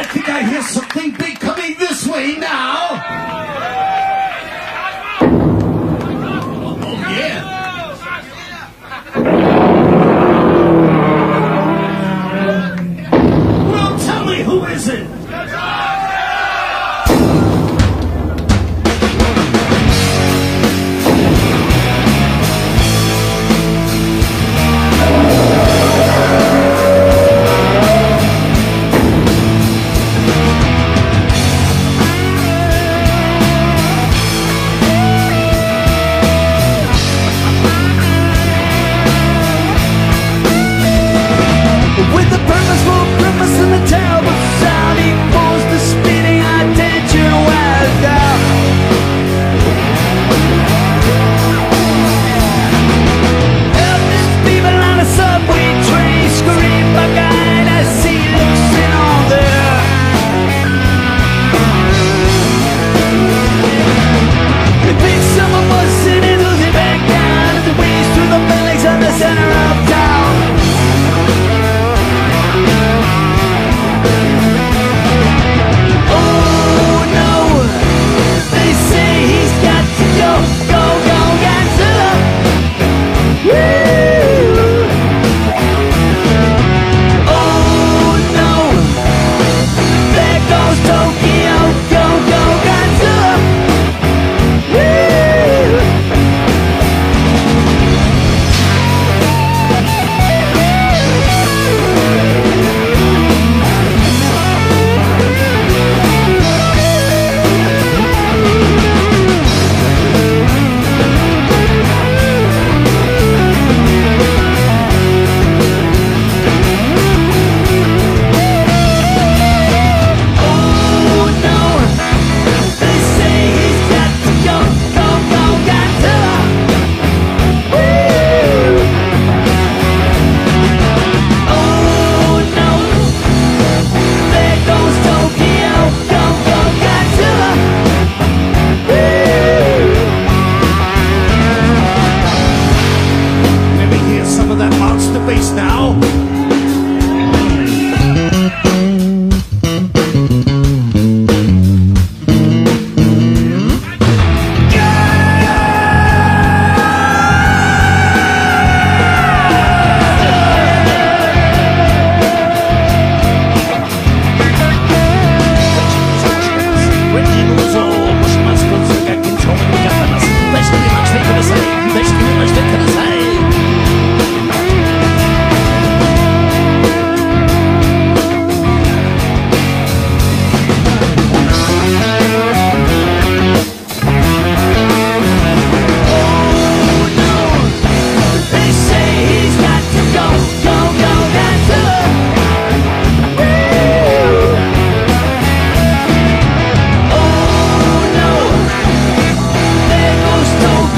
I think I hear something big coming this way now.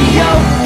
radio.